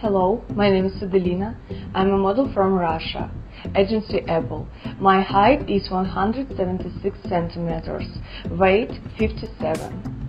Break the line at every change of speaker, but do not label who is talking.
Hello, my name is Adelina. I'm a model from Russia. Agency Apple. My height is 176 centimeters, weight 57.